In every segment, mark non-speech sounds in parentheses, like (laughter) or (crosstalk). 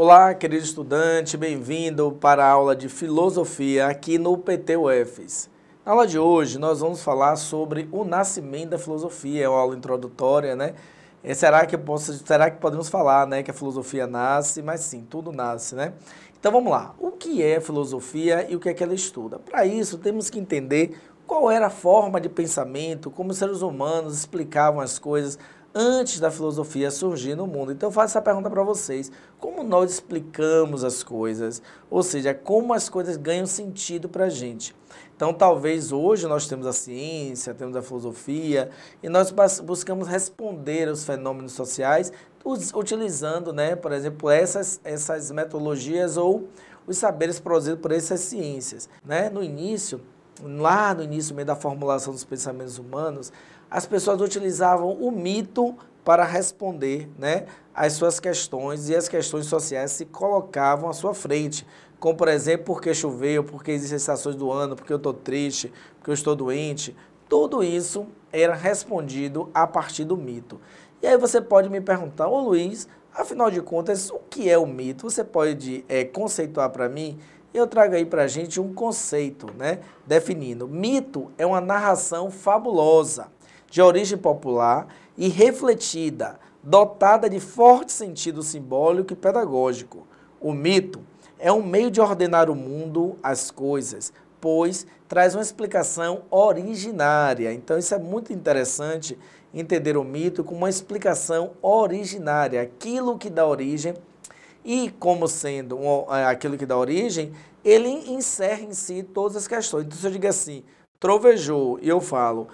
Olá, querido estudante, bem-vindo para a aula de filosofia aqui no PT UFES. Na aula de hoje, nós vamos falar sobre o nascimento da filosofia, é uma aula introdutória, né? E será que, posso, será que podemos falar né, que a filosofia nasce? Mas sim, tudo nasce, né? Então vamos lá. O que é filosofia e o que é que ela estuda? Para isso, temos que entender qual era a forma de pensamento, como os seres humanos explicavam as coisas antes da filosofia surgir no mundo. Então eu faço essa pergunta para vocês: como nós explicamos as coisas? Ou seja, como as coisas ganham sentido para a gente? Então, talvez hoje nós temos a ciência, temos a filosofia, e nós buscamos responder aos fenômenos sociais utilizando, né, por exemplo, essas, essas metodologias ou os saberes produzidos por essas ciências. Né? No início, lá no início meio da formulação dos pensamentos humanos, as pessoas utilizavam o mito para responder né, às suas questões e as questões sociais se colocavam à sua frente. Como, por exemplo, por que choveu, por que existem estações do ano, porque eu estou triste, porque eu estou doente. Tudo isso era respondido a partir do mito. E aí você pode me perguntar, ô Luiz, afinal de contas, o que é o mito? Você pode é, conceituar para mim? Eu trago aí para a gente um conceito, né? Definindo. Mito é uma narração fabulosa, de origem popular e refletida, dotada de forte sentido simbólico e pedagógico. O mito é um meio de ordenar o mundo, as coisas, pois traz uma explicação originária. Então, isso é muito interessante entender o mito como uma explicação originária, aquilo que dá origem. E, como sendo um, é, aquilo que dá origem, ele encerra em si todas as questões. Então, se eu digo assim, trovejou, e eu falo,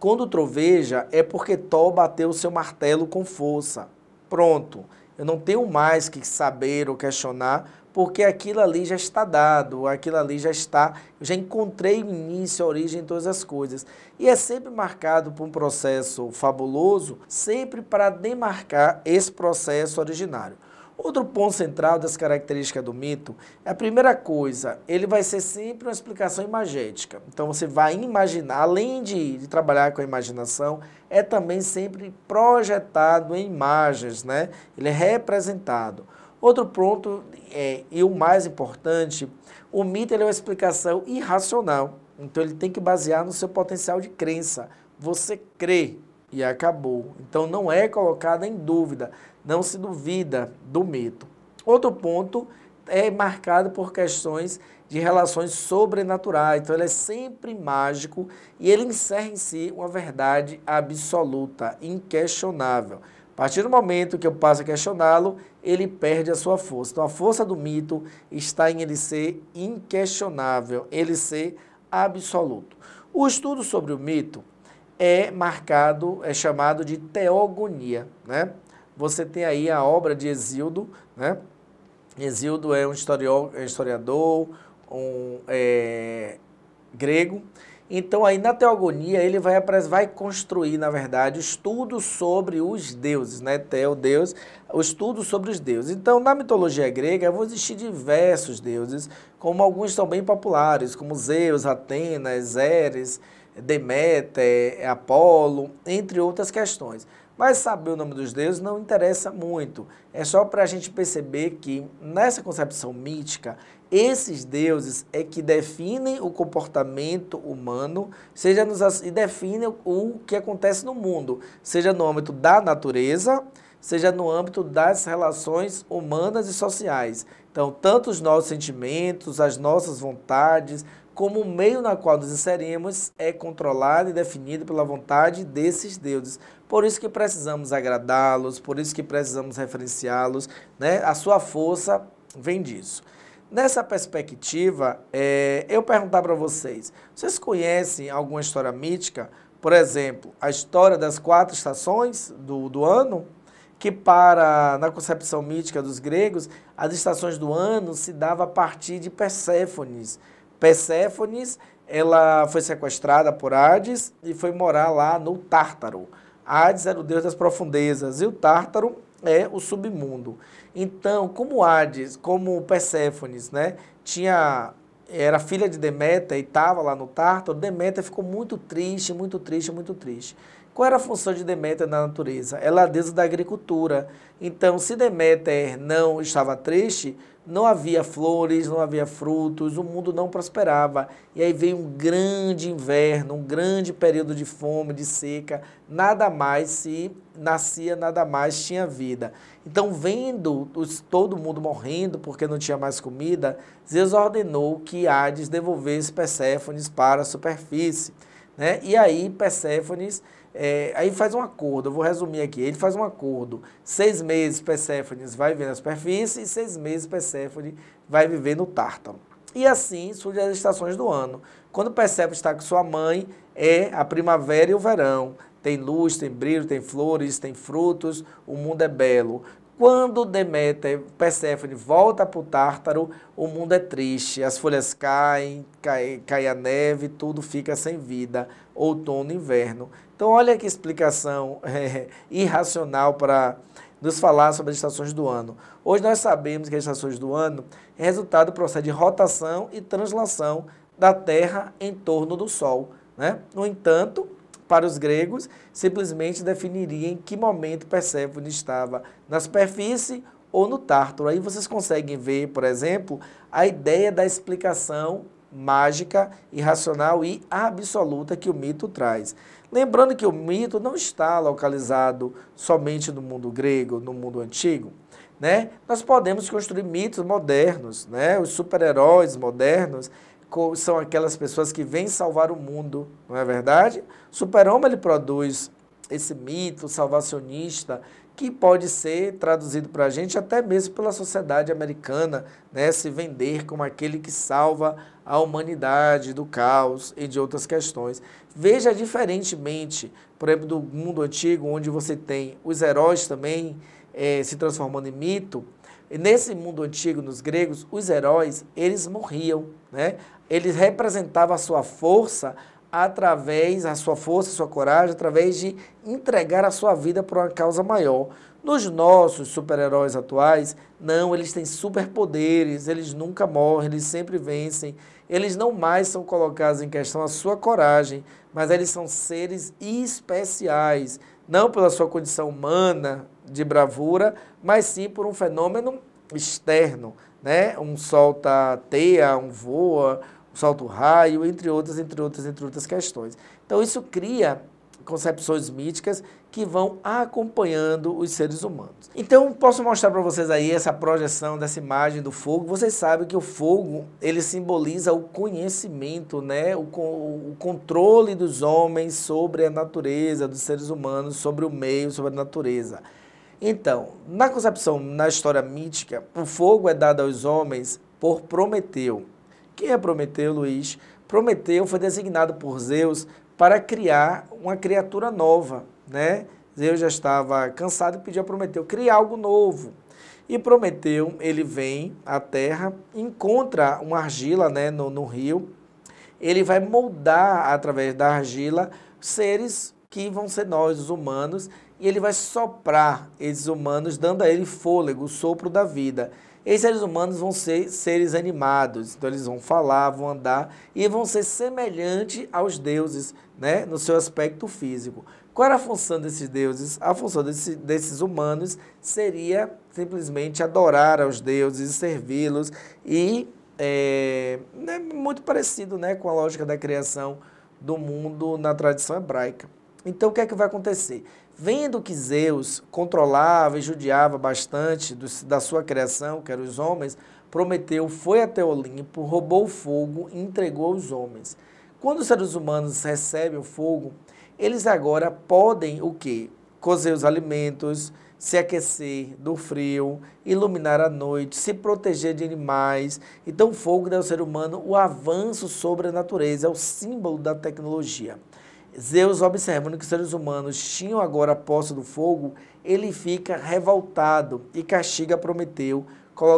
quando troveja é porque Thor bateu o seu martelo com força. Pronto. Eu não tenho mais que saber ou questionar, porque aquilo ali já está dado, aquilo ali já está, eu já encontrei o início, a origem de todas as coisas. E é sempre marcado por um processo fabuloso, sempre para demarcar esse processo originário. Outro ponto central das características do mito é a primeira coisa, ele vai ser sempre uma explicação imagética. Então você vai imaginar, além de, de, trabalhar com a imaginação, é também sempre projetado em imagens, né? Ele é representado. Outro ponto, é, e o mais importante, o mito é uma explicação irracional. Então ele tem que basear no seu potencial de crença. Você crê e acabou. Então não é colocado em dúvida não se duvida do mito. Outro ponto é marcado por questões de relações sobrenaturais. Então, ele é sempre mágico e ele encerra em si uma verdade absoluta, inquestionável. A partir do momento que eu passo a questioná-lo, ele perde a sua força. Então, a força do mito está em ele ser inquestionável, ele ser absoluto. O estudo sobre o mito é marcado, é chamado de teogonia, né? você tem aí a obra de Exildo, né? Exildo é um historiador, um é, grego. Então aí na teogonia ele vai, vai construir, na verdade, estudos sobre os deuses, né? Teo, Deus, o estudo sobre os deuses. Então na mitologia grega vão existir diversos deuses, como alguns são bem populares, como Zeus, Atenas, Eres, Deméter, Apolo, entre outras questões. Mas saber o nome dos deuses não interessa muito. É só para a gente perceber que nessa concepção mítica, esses deuses é que definem o comportamento humano, seja nos, e definem o que acontece no mundo, seja no âmbito da natureza, seja no âmbito das relações humanas e sociais. Então, tanto os nossos sentimentos, as nossas vontades, como o meio na qual nos inserimos é controlado e definido pela vontade desses deuses. Por isso que precisamos agradá-los, por isso que precisamos referenciá-los, né? A sua força vem disso. Nessa perspectiva, é, eu perguntar para vocês, vocês conhecem alguma história mítica? Por exemplo, a história das quatro estações do, do ano? que para, na concepção mítica dos gregos, as estações do ano se dava a partir de Perséfones. Perséfones, ela foi sequestrada por Hades e foi morar lá no Tártaro. Hades era o deus das profundezas e o Tártaro é o submundo. Então, como Hades, como Perséfones, né, tinha era filha de Deméter e estava lá no Tártaro, Deméter ficou muito triste, muito triste, muito triste. Qual era a função de Deméter na natureza? Ela é a deusa da agricultura. Então, se Deméter não estava triste, não havia flores, não havia frutos, o mundo não prosperava. E aí veio um grande inverno, um grande período de fome, de seca, nada mais se nascia, nada mais tinha vida. Então, vendo os, todo mundo morrendo porque não tinha mais comida, Zeus ordenou que Hades devolvesse Perséfones para a superfície. Né? E aí Perséfones é, aí faz um acordo, eu vou resumir aqui, ele faz um acordo, seis meses Perséfones vai viver na superfície e seis meses Perséfone vai viver no Tártaro. E assim surgem as estações do ano. Quando Perséfone está com sua mãe, é a primavera e o verão. Tem luz, tem brilho, tem flores, tem frutos, o mundo é belo. Quando Deméter, Perséfone volta para o Tártaro, o mundo é triste, as folhas caem, cai, cai a neve, tudo fica sem vida, outono inverno. Então, olha que explicação (laughs) é, irracional para nos falar sobre as estações do ano. Hoje nós sabemos que as estações do ano é resultado do processo de rotação e translação da Terra em torno do Sol. Né? No entanto, para os gregos, simplesmente definiria em que momento Perséfone estava na superfície ou no Tártaro. Aí vocês conseguem ver, por exemplo, a ideia da explicação mágica, irracional e absoluta que o mito traz. Lembrando que o mito não está localizado somente no mundo grego, no mundo antigo. Né? Nós podemos construir mitos modernos, né? os super-heróis modernos são aquelas pessoas que vêm salvar o mundo, não é verdade? Super-homem ele produz esse mito salvacionista que pode ser traduzido para a gente até mesmo pela sociedade americana, né, se vender como aquele que salva a humanidade do caos e de outras questões. Veja diferentemente, por exemplo, do mundo antigo, onde você tem os heróis também é, se transformando em mito, nesse mundo antigo, nos gregos, os heróis, eles morriam, né? Eles representavam a sua força através, a sua força, a sua coragem, através de entregar a sua vida por uma causa maior. Nos nossos super-heróis atuais, não, eles têm superpoderes, eles nunca morrem, eles sempre vencem. Eles não mais são colocados em questão a sua coragem, mas eles são seres especiais, não pela sua condição humana de bravura, mas sim por um fenômeno externo, né? Um solta teia, um voa, o raio, entre outras, entre outras, entre outras questões. Então isso cria concepções míticas que vão acompanhando os seres humanos. Então, posso mostrar para vocês aí essa projeção dessa imagem do fogo. Vocês sabem que o fogo, ele simboliza o conhecimento, né? o, o controle dos homens sobre a natureza, dos seres humanos, sobre o meio, sobre a natureza. Então, na concepção, na história mítica, o fogo é dado aos homens por Prometeu. Quem é Prometeu, Luiz? Prometeu foi designado por Zeus para criar uma criatura nova, né? Zeus já estava cansado e pediu a Prometeu criar algo novo. E Prometeu, ele vem à Terra, encontra uma argila né, no, no rio, ele vai moldar através da argila seres que vão ser nós, os humanos, e ele vai soprar esses humanos, dando a ele fôlego, o sopro da vida. Esses seres humanos vão ser seres animados, então eles vão falar, vão andar e vão ser semelhantes aos deuses, né, no seu aspecto físico. Qual era a função desses deuses? A função desse, desses humanos seria simplesmente adorar aos deuses, servi-los e é, é muito parecido né, com a lógica da criação do mundo na tradição hebraica. Então o que é que vai acontecer? Vendo que Zeus controlava e judiava bastante do, da sua criação, que eram os homens, Prometeu foi até Olimpo, roubou o fogo e entregou aos homens. Quando os seres humanos recebem o fogo, eles agora podem o quê? Cozer os alimentos, se aquecer do frio, iluminar a noite, se proteger de animais. Então o fogo dá ao ser humano o avanço sobre a natureza, é o símbolo da tecnologia. Zeus, observando que os seres humanos tinham agora a posse do fogo, ele fica revoltado e castiga Prometeu,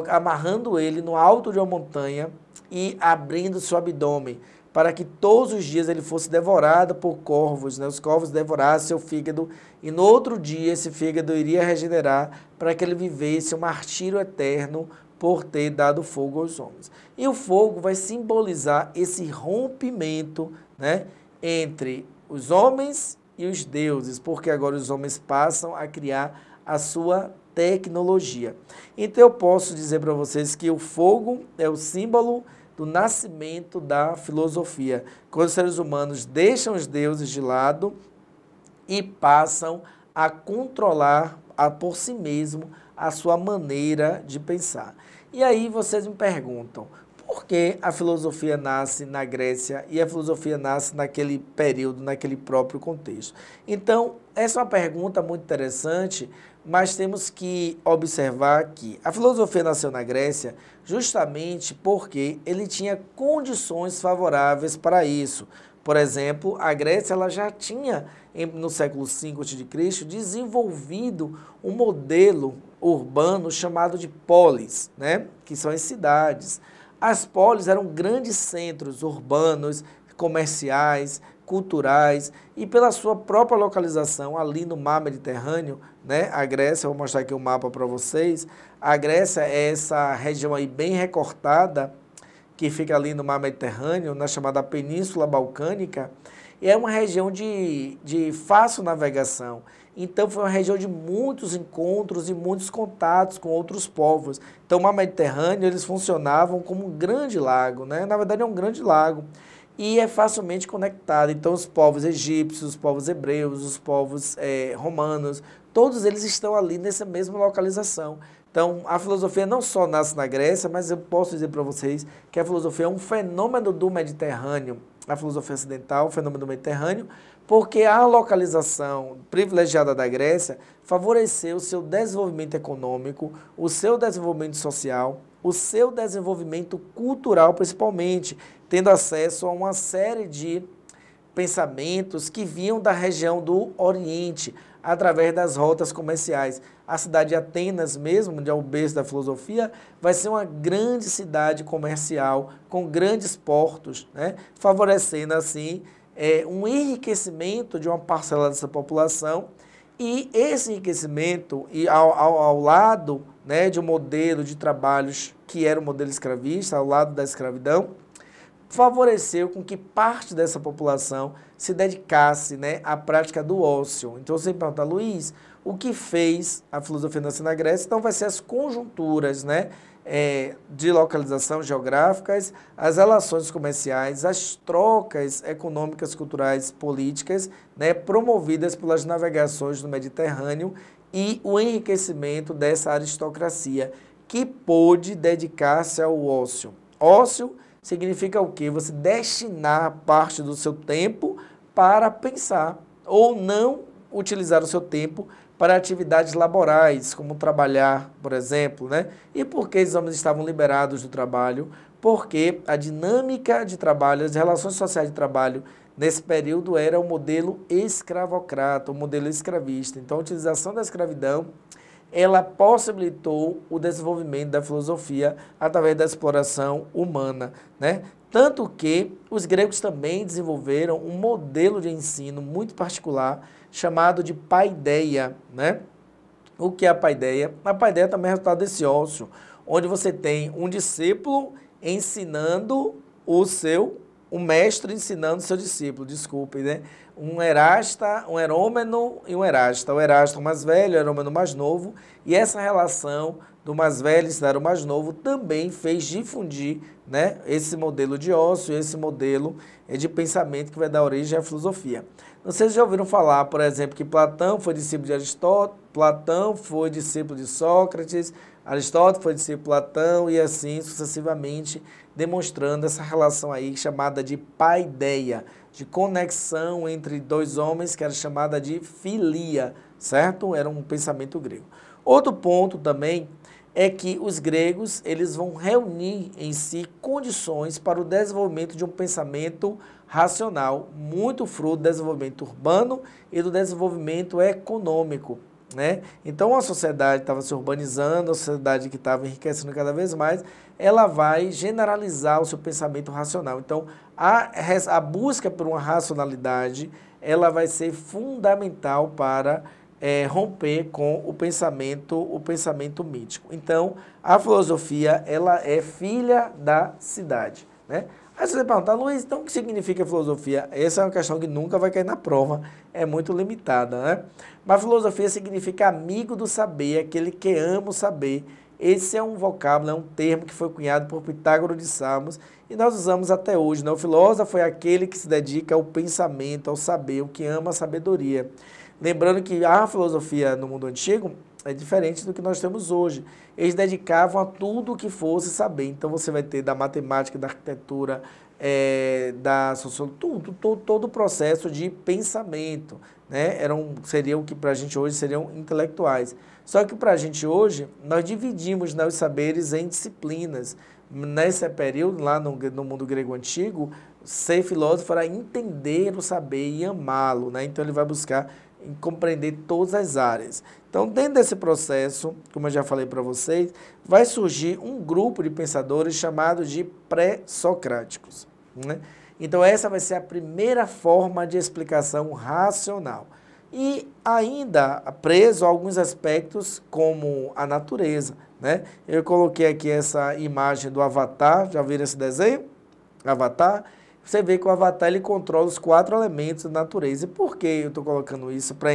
amarrando ele no alto de uma montanha e abrindo seu abdômen, para que todos os dias ele fosse devorado por corvos, né? os corvos devorassem seu fígado, e no outro dia esse fígado iria regenerar para que ele vivesse um martírio eterno por ter dado fogo aos homens. E o fogo vai simbolizar esse rompimento né? entre os homens e os deuses, porque agora os homens passam a criar a sua tecnologia. Então eu posso dizer para vocês que o fogo é o símbolo do nascimento da filosofia, quando os seres humanos deixam os deuses de lado e passam a controlar a, por si mesmo a sua maneira de pensar. E aí vocês me perguntam, por que a filosofia nasce na Grécia e a filosofia nasce naquele período, naquele próprio contexto? Então, essa é uma pergunta muito interessante, mas temos que observar que a filosofia nasceu na Grécia justamente porque ele tinha condições favoráveis para isso. Por exemplo, a Grécia ela já tinha, no século V a.C., desenvolvido um modelo urbano chamado de polis, né? que são as cidades. As polis eram grandes centros urbanos, comerciais, culturais e pela sua própria localização ali no mar Mediterrâneo, né? A Grécia, vou mostrar aqui o um mapa para vocês. A Grécia é essa região aí bem recortada que fica ali no mar Mediterrâneo, na chamada Península Balcânica, e é uma região de, de fácil navegação. Então foi uma região de muitos encontros e muitos contatos com outros povos. Então o mar Mediterrâneo eles funcionavam como um grande lago, né? Na verdade é um grande lago e é facilmente conectado. Então os povos egípcios, os povos hebreus, os povos é, romanos, todos eles estão ali nessa mesma localização. Então a filosofia não só nasce na Grécia, mas eu posso dizer para vocês que a filosofia é um fenômeno do Mediterrâneo, a filosofia ocidental, um fenômeno Mediterrâneo, porque a localização privilegiada da Grécia favoreceu o seu desenvolvimento econômico, o seu desenvolvimento social, o seu desenvolvimento cultural, principalmente, tendo acesso a uma série de pensamentos que vinham da região do Oriente, através das rotas comerciais. A cidade de Atenas, mesmo, onde é o berço da filosofia, vai ser uma grande cidade comercial, com grandes portos, né? favorecendo assim é, um enriquecimento de uma parcela dessa população e esse enriquecimento, e ao, ao, ao lado né, de um modelo de trabalhos que era o modelo escravista, ao lado da escravidão, favoreceu com que parte dessa população se dedicasse né, à prática do ócio. Então você pergunta, Luiz, o que fez a filosofia na Grécia? Então vai ser as conjunturas, né? é, de localização geográficas, as relações comerciais, as trocas econômicas, culturais, políticas, né, promovidas pelas navegações do Mediterrâneo e o enriquecimento dessa aristocracia que pôde dedicar-se ao ócio. Ócio significa o quê? Você destinar parte do seu tempo para pensar ou não utilizar o seu tempo para atividades laborais, como trabalhar, por exemplo, né? E por que os homens estavam liberados do trabalho? Porque a dinâmica de trabalho, as relações sociais de trabalho nesse período era o modelo escravocrata, o modelo escravista. Então, a utilização da escravidão ela possibilitou o desenvolvimento da filosofia através da exploração humana, né? Tanto que os gregos também desenvolveram um modelo de ensino muito particular chamado de paideia, né? O que é a paideia? A paideia também é resultado desse ócio, onde você tem um discípulo ensinando o seu, o mestre ensinando o seu discípulo, desculpe, né? Um erasta, um erômeno e um erasta. O erasta o mais velho, o erômeno mais novo, e essa relação do mais velho ensinar o mais novo também fez difundir né, esse modelo de ócio, esse modelo de pensamento que vai dar origem à filosofia. Não sei se já ouviram falar, por exemplo, que Platão foi discípulo de Aristóteles, Platão foi discípulo de Sócrates, Aristóteles foi discípulo de Platão e assim sucessivamente, demonstrando essa relação aí chamada de paideia, de conexão entre dois homens que era chamada de filia, certo? Era um pensamento grego. Outro ponto também é que os gregos eles vão reunir em si condições para o desenvolvimento de um pensamento racional, muito fruto do desenvolvimento urbano e do desenvolvimento econômico. Né? Então a sociedade estava se urbanizando, a sociedade que estava enriquecendo cada vez mais, ela vai generalizar o seu pensamento racional. Então a, a busca por uma racionalidade, ela vai ser fundamental para é, romper com o pensamento, o pensamento mítico. Então, a filosofia ela é filha da cidade. Né? Aí você pergunta, Luiz, então o que significa filosofia? Essa é uma questão que nunca vai cair na prova, é muito limitada, né? Mas filosofia significa amigo do saber, aquele que ama o saber. Esse é um vocábulo, é um termo que foi cunhado por Pitágoras de Samos e nós usamos até hoje. Né? O filósofo é aquele que se dedica ao pensamento, ao saber, o que ama a sabedoria. Lembrando que a filosofia no mundo antigo é diferente do que nós temos hoje. Eles dedicavam a tudo o que fosse saber. Então você vai ter da matemática, da arquitetura, é, da sociologia, tudo, todo, todo o processo de pensamento. Né? Eram, seriam o que para a gente hoje seriam intelectuais. Só que para a gente hoje, nós dividimos né, os saberes em disciplinas. Nesse período, lá no, no mundo grego antigo, ser filósofo era entender o saber e amá-lo. Né? Então ele vai buscar em compreender todas as áreas. Então, dentro desse processo, como eu já falei para vocês, vai surgir um grupo de pensadores chamado de pré-socráticos. Né? Então, essa vai ser a primeira forma de explicação racional. E ainda preso a alguns aspectos como a natureza. Né? Eu coloquei aqui essa imagem do Avatar, já viram esse desenho? Avatar você vê que o avatar ele controla os quatro elementos da natureza. E por que eu estou colocando isso? Para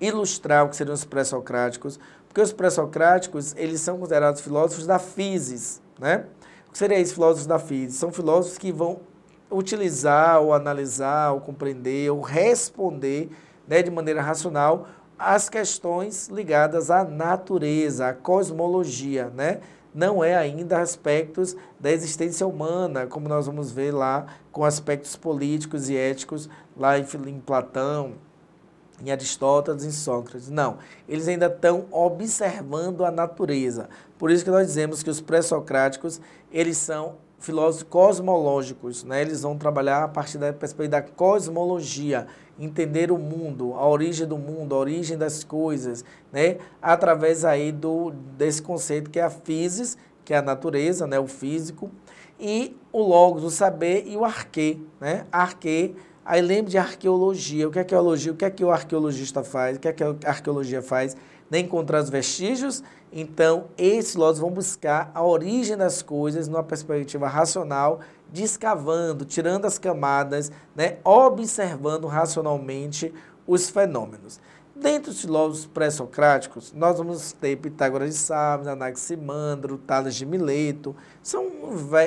ilustrar o que seriam os pré-socráticos. Porque os pré-socráticos, eles são considerados filósofos da physis, né? O que seriam esses filósofos da physis? São filósofos que vão utilizar, ou analisar, ou compreender, ou responder né, de maneira racional as questões ligadas à natureza, à cosmologia, né? Não é ainda aspectos da existência humana, como nós vamos ver lá com aspectos políticos e éticos lá em, em Platão, em Aristóteles, em Sócrates. Não, eles ainda estão observando a natureza. Por isso que nós dizemos que os pré-socráticos, eles são filósofos cosmológicos, né? Eles vão trabalhar a partir da perspectiva da cosmologia, entender o mundo, a origem do mundo, a origem das coisas, né? Através aí do desse conceito que é a physis, que é a natureza, né, o físico, e o logos, o saber e o arquê, né? Arquê Aí lembre de arqueologia. O que é arqueologia? O que é que o arqueologista faz? O que é que a arqueologia faz? Nem encontrar os vestígios. Então, esses filósofos vão buscar a origem das coisas numa perspectiva racional, descavando, tirando as camadas, né, observando racionalmente os fenômenos. Dentre os filósofos pré-socráticos, nós vamos ter Pitágoras de Samos, Anaximandro, Tales de Mileto, são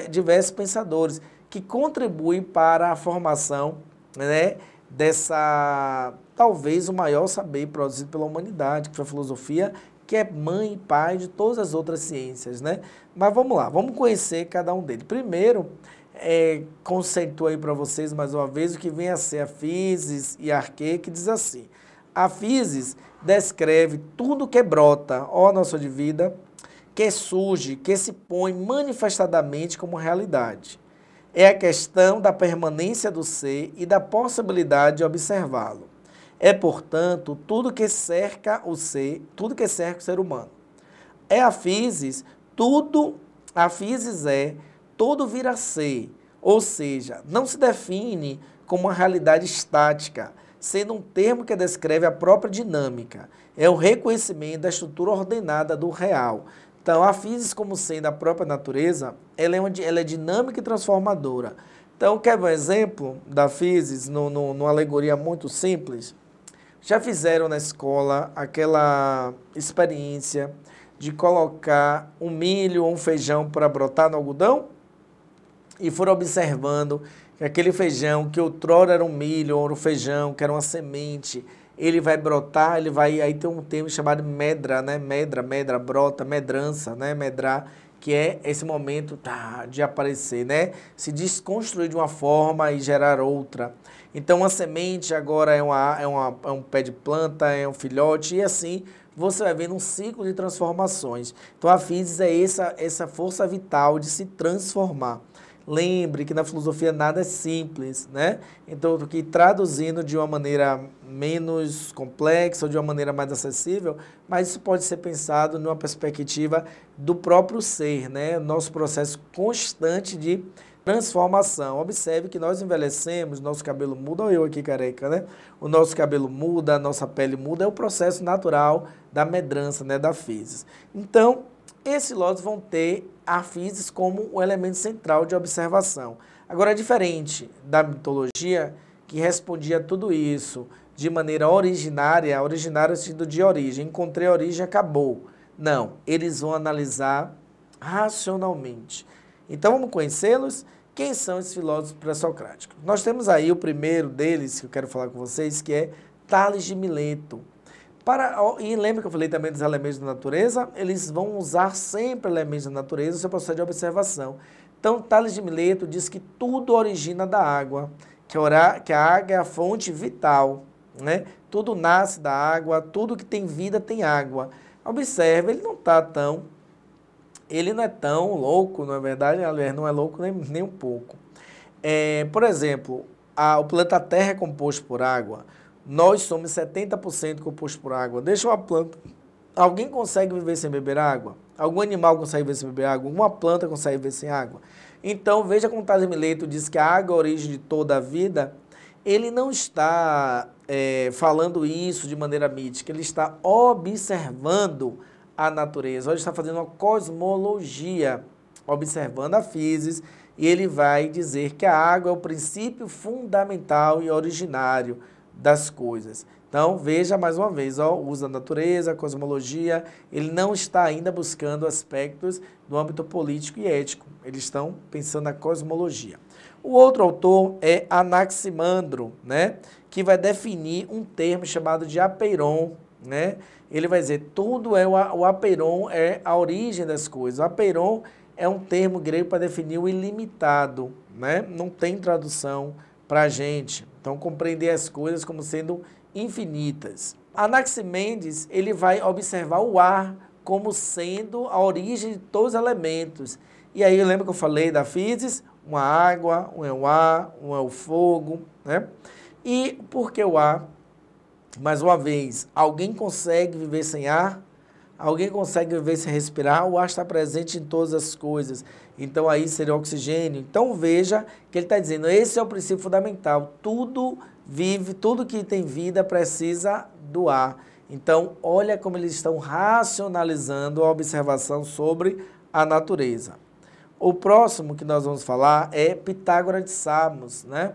diversos pensadores que contribuem para a formação né, dessa, talvez, o maior saber produzido pela humanidade, que foi a filosofia, que é mãe e pai de todas as outras ciências, né? Mas vamos lá, vamos conhecer cada um deles. Primeiro, é, conceito aí para vocês mais uma vez o que vem a ser a Physis e a Arque, que diz assim: a Physis descreve tudo que brota, ó nossa de vida, que surge, que se põe manifestadamente como realidade é a questão da permanência do ser e da possibilidade de observá-lo. É, portanto, tudo que cerca o ser, tudo que cerca o ser humano. É a physis, tudo, a physis é, todo vir a ser, ou seja, não se define como uma realidade estática, sendo um termo que descreve a própria dinâmica. É o reconhecimento da estrutura ordenada do real, então, a física, como sendo a própria natureza, ela é, ela é dinâmica e transformadora. Então, quer ver um exemplo da física numa alegoria muito simples? Já fizeram na escola aquela experiência de colocar um milho ou um feijão para brotar no algodão? E foram observando que aquele feijão, que outrora era um milho ou um feijão, que era uma semente, ele vai brotar, ele vai, aí tem um termo chamado medra, né? Medra, medra, brota, medrança, né? Medrar, que é esse momento tá, de aparecer, né? Se desconstruir de uma forma e gerar outra. Então, uma semente agora é, uma, é, uma, é um pé de planta, é um filhote, e assim você vai vendo um ciclo de transformações. Então, a física é essa, essa força vital de se transformar. Lembre que na filosofia nada é simples, né? Então, que traduzindo de uma maneira menos complexa ou de uma maneira mais acessível, mas isso pode ser pensado numa perspectiva do próprio ser, né? Nosso processo constante de transformação. Observe que nós envelhecemos, nosso cabelo muda, ou eu aqui careca, né? O nosso cabelo muda, a nossa pele muda, é o processo natural da medrança, né, da fezes. Então, esses filósofos vão ter a física como o elemento central de observação. Agora, é diferente da mitologia, que respondia a tudo isso de maneira originária, originária no sentido de origem, encontrei a origem, acabou. Não, eles vão analisar racionalmente. Então vamos conhecê-los. Quem são esses filósofos pré-socráticos? Nós temos aí o primeiro deles que eu quero falar com vocês, que é Tales de Mileto. Para, e lembra que eu falei também dos elementos da natureza? Eles vão usar sempre elementos da natureza no seu processo de observação. Então, Tales de Mileto diz que tudo origina da água, que a, água é a fonte vital, né? Tudo nasce da água, tudo que tem vida tem água. Observe, ele não está tão ele não é tão louco, não é verdade? Aliás, não é louco nem, nem um pouco. É, por exemplo, a, o planeta Terra é composto por água. Nós somos 70% composto por água. Deixa uma planta. Alguém consegue viver sem beber água? Algum animal consegue viver sem beber água? Alguma planta consegue viver sem água? Então, veja como Tales Mileto diz que a água é a origem de toda a vida. Ele não está é, falando isso de maneira mítica, ele está observando a natureza. Hoje está fazendo uma cosmologia, observando a física, e ele vai dizer que a água é o princípio fundamental e originário das coisas. Então, veja mais uma vez, ó, usa a natureza, a cosmologia, ele não está ainda buscando aspectos do âmbito político e ético, eles estão pensando na cosmologia. O outro autor é Anaximandro, né, que vai definir um termo chamado de apeiron, né, ele vai dizer tudo é o, apeiron é a origem das coisas. O apeiron é um termo grego para definir o ilimitado, né? Não tem tradução para a gente. Então, compreender as coisas como sendo infinitas. Anaximenes, ele vai observar o ar como sendo a origem de todos os elementos. E aí, lembra que eu falei da física? Uma água, um é o ar, um é o fogo, né? E por que o ar? Mais uma vez, alguém consegue viver sem ar? Alguém consegue viver sem respirar? O ar está presente em todas as coisas. Então aí seria oxigênio. Então veja que ele está dizendo, esse é o princípio fundamental. Tudo vive, tudo que tem vida precisa do ar. Então olha como eles estão racionalizando a observação sobre a natureza. O próximo que nós vamos falar é Pitágoras de Samos, né?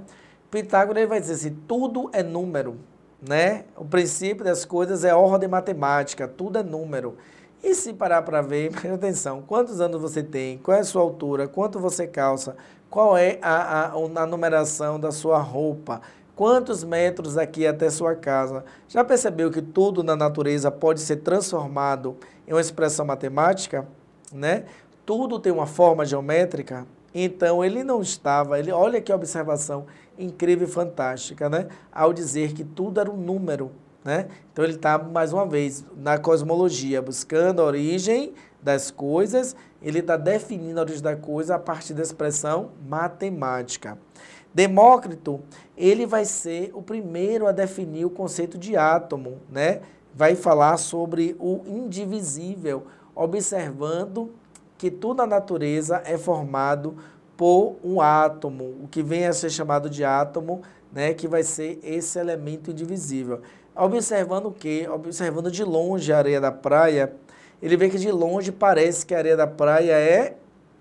Pitágoras vai dizer assim, tudo é número né? O princípio das coisas é ordem matemática, tudo é número. E se parar para ver, (laughs) presta atenção, quantos anos você tem, qual é a sua altura, quanto você calça, qual é a, a, a numeração da sua roupa, quantos metros aqui até sua casa. Já percebeu que tudo na natureza pode ser transformado em uma expressão matemática? Né? Tudo tem uma forma geométrica? Então ele não estava, ele olha que observação incrível e fantástica, né? Ao dizer que tudo era um número, né? Então ele está mais uma vez na cosmologia, buscando a origem das coisas, ele está definindo a origem da coisa a partir da expressão matemática. Demócrito, ele vai ser o primeiro a definir o conceito de átomo, né? Vai falar sobre o indivisível, observando que tudo na natureza é formado por um átomo, o que vem a ser chamado de átomo, né, que vai ser esse elemento indivisível. Observando o quê? Observando de longe a areia da praia, ele vê que de longe parece que a areia da praia é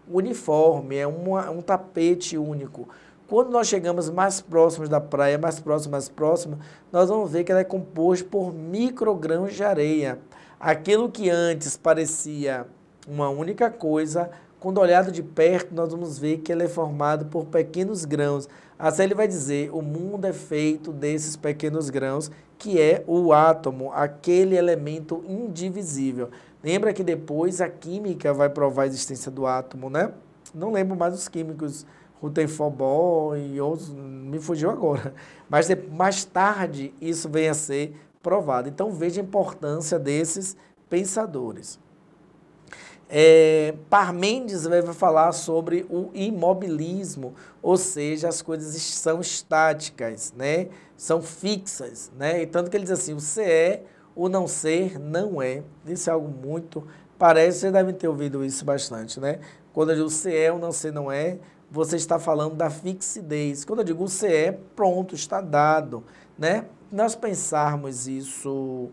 uniforme, é uma, um tapete único. Quando nós chegamos mais próximos da praia, mais próximo, mais próximo, nós vamos ver que ela é composta por microgrãos de areia. Aquilo que antes parecia uma única coisa, quando olhado de perto, nós vamos ver que ele é formado por pequenos grãos. Assim ele vai dizer, o mundo é feito desses pequenos grãos, que é o átomo, aquele elemento indivisível. Lembra que depois a química vai provar a existência do átomo, né? Não lembro mais os químicos, Rutherford Bohr e outros, me fugiu agora. (laughs) Mas mais tarde isso vem a ser provado. Então veja a importância desses pensadores. É, Parmendes vai falar sobre o imobilismo, ou seja, as coisas são estáticas, né? são fixas. Né? E tanto que ele diz assim, o ser é, o não ser não é. Isso é algo muito... Parece, você deve ter ouvido isso bastante, né? Quando eu digo ser é, o não ser não é, você está falando da fixidez. Quando eu digo o ser é, pronto, está dado. Né? Nós pensarmos isso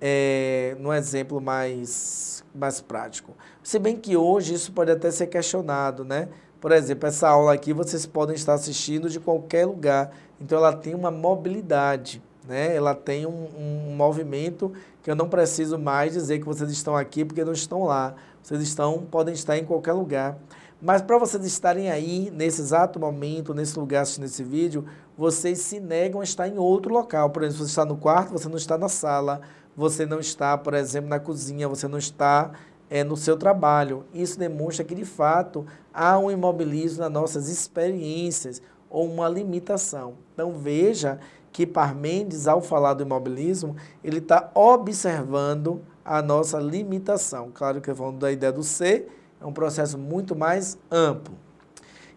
é, no exemplo mais, mais prático. Se bem que hoje isso pode até ser questionado, né? Por exemplo, essa aula aqui vocês podem estar assistindo de qualquer lugar, então ela tem uma mobilidade, né? Ela tem um, um movimento que eu não preciso mais dizer que vocês estão aqui porque não estão lá. Vocês estão, podem estar em qualquer lugar. Mas para vocês estarem aí, nesse exato momento, nesse lugar assistindo esse vídeo, vocês se negam a estar em outro local. Por exemplo, você está no quarto, você não está na sala, você não está, por exemplo, na cozinha, você não está é, no seu trabalho. Isso demonstra que, de fato, há um imobilismo nas nossas experiências ou uma limitação. Então, veja que Parmênides, ao falar do imobilismo, ele está observando a nossa limitação. Claro que falando da ideia do ser, é um processo muito mais amplo.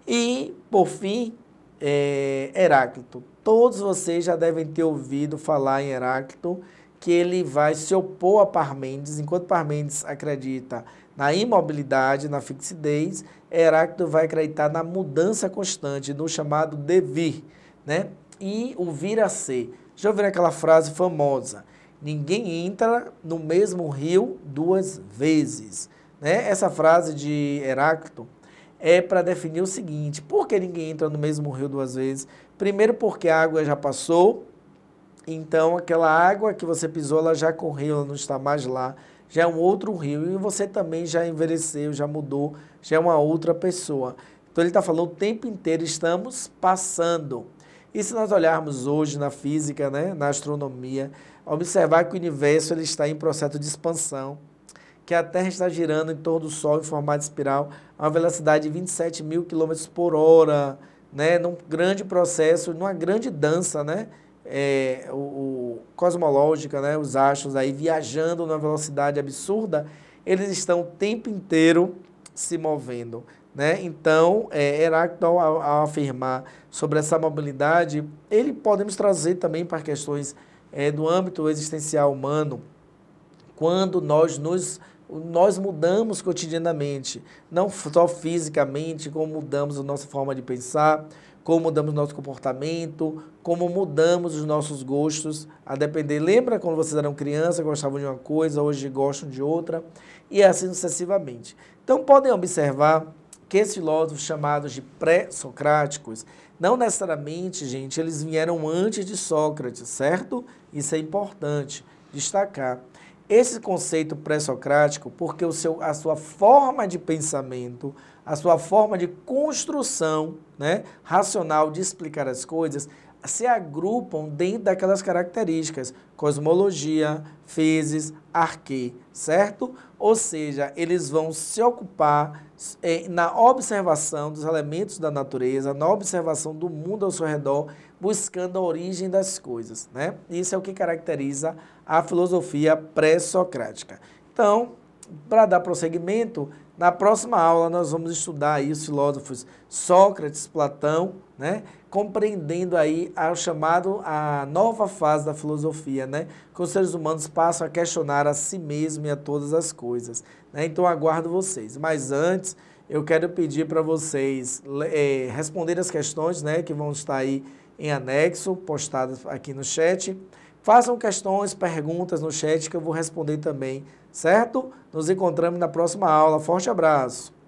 E, por fim, é, Heráclito. Todos vocês já devem ter ouvido falar em Heráclito, que ele vai se opor a Parmênides, enquanto Parmênides acredita na imobilidade, na fixidez, Heráclito vai acreditar na mudança constante, no chamado devir, né? E o vir a ser. Já ouviram aquela frase famosa? Ninguém entra no mesmo rio duas vezes. Né? Essa frase de Heráclito é para definir o seguinte: por que ninguém entra no mesmo rio duas vezes? Primeiro, porque a água já passou, então, aquela água que você pisou, ela já correu, ela não está mais lá. Já é um outro rio. E você também já envelheceu, já mudou, já é uma outra pessoa. Então, ele está falando o tempo inteiro, estamos passando. E se nós olharmos hoje na física, né, na astronomia, observar que o universo ele está em processo de expansão, que a Terra está girando em torno do Sol em formato de espiral a uma velocidade de 27 mil quilômetros por hora, né, num grande processo, numa grande dança, né, é, o, o, cosmológica, né, os astros aí viajando numa velocidade absurda, eles estão o tempo inteiro se movendo. Né? Então, é, Heráclito, ao, ao, afirmar sobre essa mobilidade, ele pode nos trazer também para questões é, do âmbito existencial humano, quando nós nos nós mudamos cotidianamente, não só fisicamente, como mudamos a nossa forma de pensar, como mudamos nosso comportamento, como mudamos os nossos gostos, a depender. Lembra quando vocês eram crianças, gostavam de uma coisa, hoje gostam de outra, e assim sucessivamente. Então podem observar que esses filósofos chamados de pré-socráticos, não necessariamente, gente, eles vieram antes de Sócrates, certo? Isso é importante destacar. Esse conceito pré-socrático, porque o seu, a sua forma de pensamento, a sua forma de construção né, racional de explicar as coisas se agrupam dentro daquelas características, cosmologia, fezes, arque, certo? Ou seja, eles vão se ocupar eh, na observação dos elementos da natureza, na observação do mundo ao seu redor, buscando a origem das coisas, né? Isso é o que caracteriza a filosofia pré-socrática. Então, para dar prosseguimento, na próxima aula nós vamos estudar aí os filósofos Sócrates, Platão, né? compreendendo aí a chamado a nova fase da filosofia, né? Que os seres humanos passam a questionar a si mesmo e a todas as coisas. Né? Então aguardo vocês. Mas antes, eu quero pedir para vocês é, responder as questões, né? Que vão estar aí em anexo, postadas aqui no chat. Façam questões, perguntas no chat que eu vou responder também, certo? Nos encontramos na próxima aula. Forte abraço!